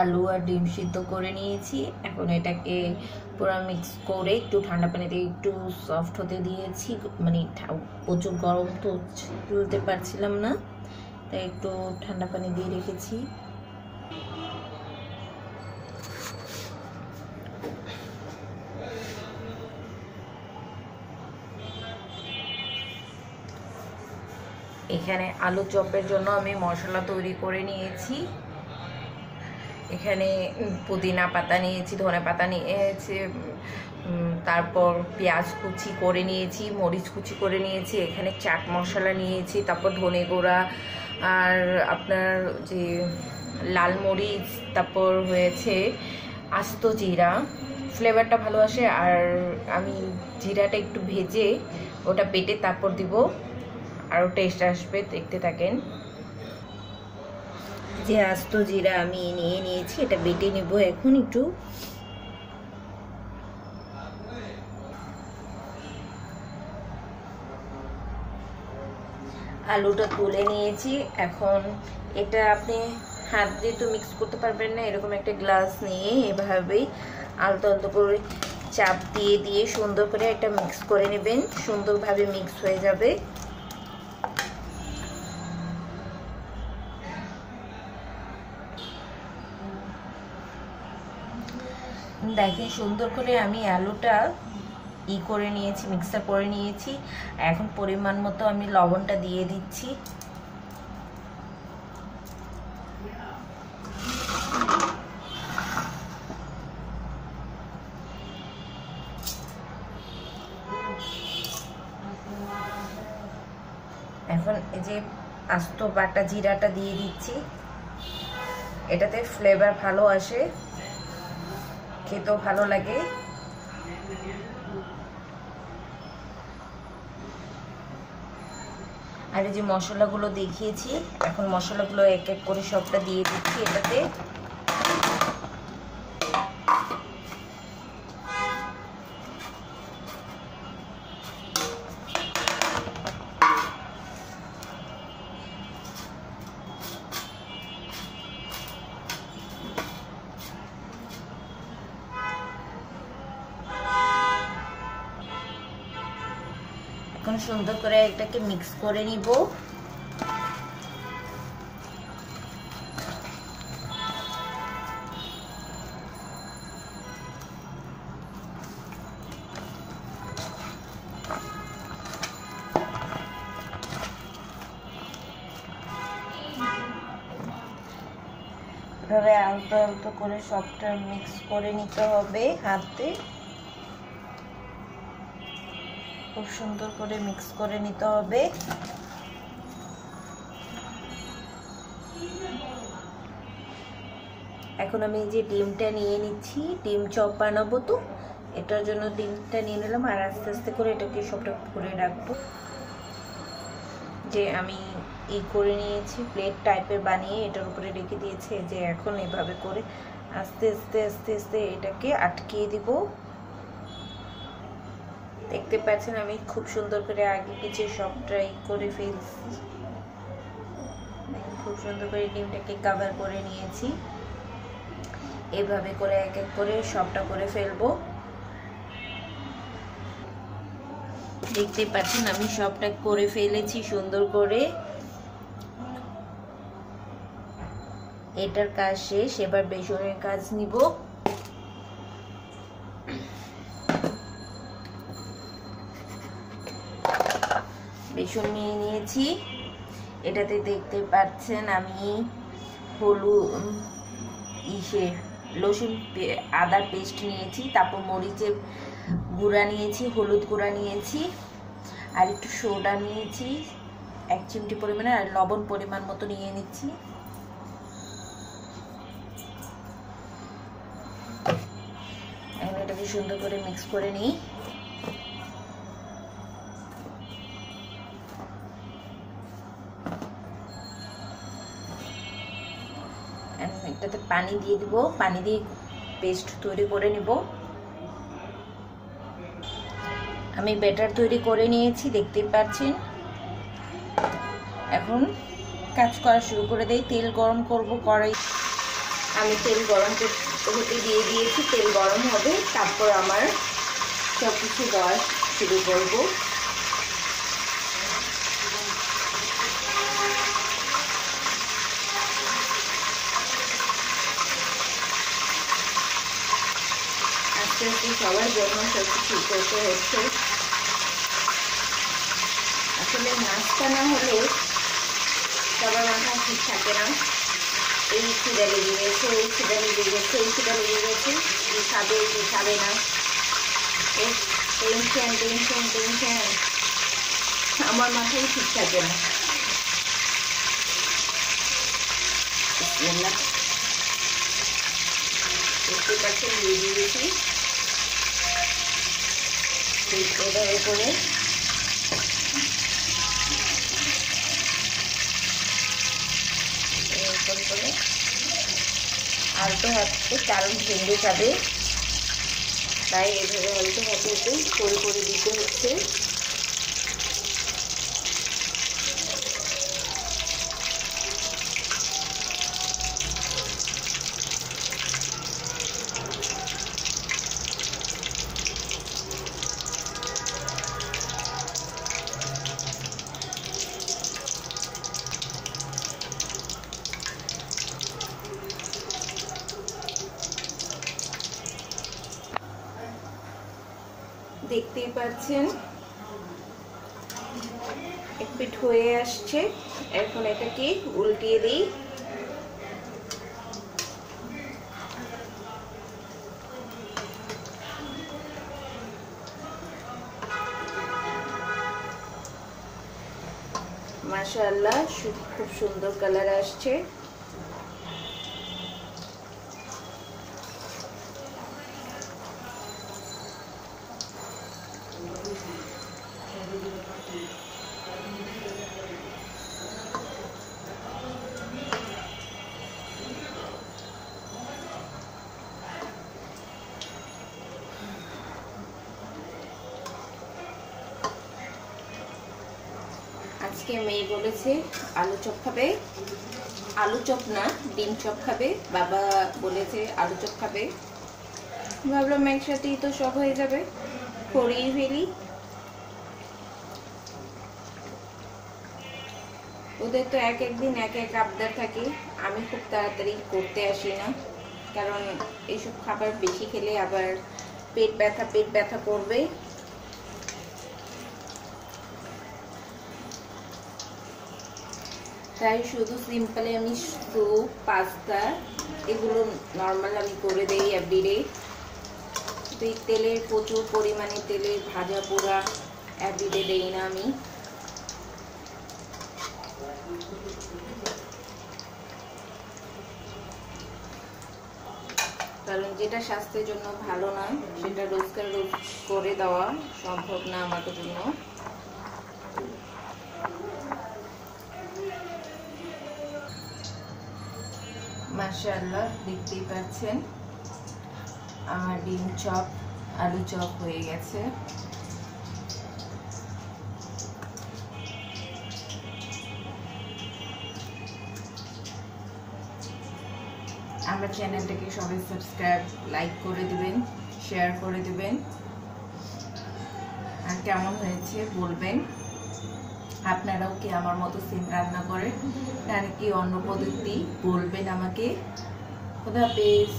আলু আর ডিম সিদ্ধ করে নিয়েছি। এখন এটাকে পুরো মিক্স করে একটু ঠান্ডা পানিতে একটু সফট হতে দিয়েছি। মানে প্রচুর গরম তো তুলতে পারছিলাম না, তাই একটু ঠান্ডা পানি দিয়ে রেখেছি। এখানে আলু চপের জন্য আমি মশলা তৈরি করে নিয়েছি। এখানে পুদিনা পাতা নিয়েছি, ধনে পাতা নিয়েছি তারপর পেঁয়াজ কুচি করে নিয়েছি, মরিচ কুচি করে নিয়েছি, এখানে চাট মশলা নিয়েছি, তারপর ধনে গুঁড়া আর আপনার যে লাল মরিচ, তারপর হয়েছে আস্ত জিরা। ফ্লেভারটা ভালো আসে আর আমি জিরাটা একটু ভেজে ওটা বেটে তারপর দিব। আরও টেস্ট আসবে, দেখতে থাকেন। যে আস্ত জিরা আমি নিয়ে নিয়েছি, এটা বেটে নেব এখন একটু। আলুটা তুলে নিয়েছি। এখন এটা আপনি হাত দিয়ে তো মিক্স করতে পারবেন না, এরকম একটা গ্লাস নিয়ে এভাবেই আলতো আলতো করে চাপ দিয়ে দিয়ে সুন্দর করে একটা মিক্স করে নেবেন। সুন্দরভাবে মিক্স হয়ে যাবে। দেখেন সুন্দর করে আমি আলুটা ই করে নিয়েছি মিক্সার করে নিয়েছি। এখন পরিমাণ মতো আমি লবণটা দিয়ে দিচ্ছি। এখন এই যে আস্ত বাটা জিরাটা দিয়ে দিচ্ছি। এটাতে ফ্লেভার ভালো আসে। খেতেও ভালো লাগে। আর এই যে মশলাগুলো দেখিয়েছি, এখন মশলাগুলো এক এক করে সবটা দিয়ে দিচ্ছি এটাতে। এখন সুন্দর করে এটাকে মিক্স করে নিব। আলতো আলতো করে সবটা মিক্স করে নিতে হবে হাতে। খুব সুন্দর করে মিক্স করে নিতে হবে। এখন আমি যে ডিমটা নিয়ে নিচ্ছি, ডিম চপ বানাবো তো, এটার জন্য ডিমটা নিয়ে নিলাম আর আস্তে আস্তে করে এটাকে সবটা করে রাখব। যে আমি ই করে নিয়েছি, প্লেট টাইপের বানিয়ে এটার উপরে রেখে দিয়েছে, যে এখন এভাবে করে আস্তে আস্তে আস্তে আস্তে এটাকে আটকিয়ে দিব। দেখতে পাচ্ছেন, আমি খুব সুন্দর করে আগে পিছিয়ে সব ট্রাই করে ফেলছি। খুব সুন্দর করে ডিমটাকে কাভার করে নিয়েছি। এভাবে করে এক এক করে সবটা করে ফেলব। দেখতে পাচ্ছেন, আমি সবটা করে ফেলেছি সুন্দর করে। এটার কাজ শেষ, এবার বেসনের কাজ নিব। বেসন নিয়ে নিয়েছি। এটাতে দেখতে পাচ্ছেন আমি হলুদ ইসে রসুন আদার পেস্ট নিয়েছি, তারপর মরিচের গুঁড়া নিয়েছি, হলুদ গুঁড়া নিয়েছি, আর একটু সোডা নিয়েছি, এক চিমটি পরিমাণে, আর লবণ পরিমাণ মতো নিয়ে নিচ্ছি। এটাকে সুন্দর করে মিক্স করে নিই। পানি দিয়ে দিব, পানি দিয়ে পেস্ট তৈরি করে নিব। আমি ব্যাটার তৈরি করে নিয়েছি, দেখতেই পাচ্ছেন। এখন কাজ করা শুরু করে দেই, তেল গরম করব কড়াই। আমি তেল গরম হতে দিয়ে দিয়েছি, তেল গরম হবে, তারপর আমার সব কিছু দেওয়া শুরু করব। আস্তে আস্তে সবার জন্য সব করতে হচ্ছে। আসলে নাস্তা না হলে সবার মাথা ঠিক থাকে না। এই খিদে লেগে গেছে ওই খিদে লেগে গেছে এই খিদে লেগে গেছে কি খাবে কি খাবে না। Tension tension tension. আমার মাথায় ঠিক থাকে না। দেখতে পাচ্ছেন এভাবে উপরে। করে। আলতো হাতে কারণ ভেঙে যাবে। তাই এভাবে আলতো হাতে একটু করে দিতে হচ্ছে। দেখতেই পাচ্ছেন। এক পিঠ হয়ে আসছে। এখন এটাকে উল্টিয়ে দিই। মাশাআল্লাহ খুব সুন্দর কালার আসছে। আজকে মেয়ে বলেছে, আলু চপ খাবে। আলু চপ না, ডিম চপ খাবে। বাবা বলেছে আলু চপ খাবে। ভাবলাম একসাথেই তো সব হয়ে যাবে। করিয়ে ফেলি। ওদের তো এক এক দিন এক এক আবদার থাকে। আমি খুব তাড়াতাড়ি করতে আসি না। কারণ এইসব খাবার বেশি খেলে আবার পেট ব্যথা পেট ব্যথা করবে। তাই শুধু সিম্পলে আমি স্যুপ পাস্তা এগুলো নর্মাল আমি করে দেই এভরিডে তো তেলের প্রচুর পরিমাণে তেলের ভাজা পোড়া এভরিডে দেই না আমি। কারণ যেটা স্বাস্থ্যের জন্য ভালো না, সেটা রোজকার রোজ করে দেওয়া সম্ভব না আমাদের জন্য। মাশাআল্লাহ, দেখতেই পাচ্ছেন, আমার ডিম চপ, আলু চপ হয়ে গেছে। চ্যানেলটাকে সবাই সাবস্ক্রাইব লাইক করে দিবেন শেয়ার করে দিবেন। আর কেমন হয়েছে বলবেন? আপনারাও কি আমার মতো সিম রান্না করেন? আর কি অন্য পদ্ধতি বলবেন আমাকে? খোদা হাফেজ।